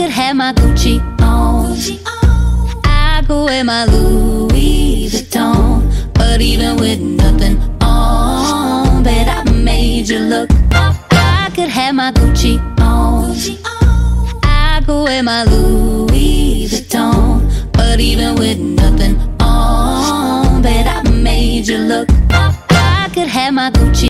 could have my Gucci on. I could wear my Louis Vuitton. But even with nothing on, bet I made you look. I could have my Gucci on. I could wear my Louis Vuitton. But even with nothing on, bet I made you look. I could have my Gucci.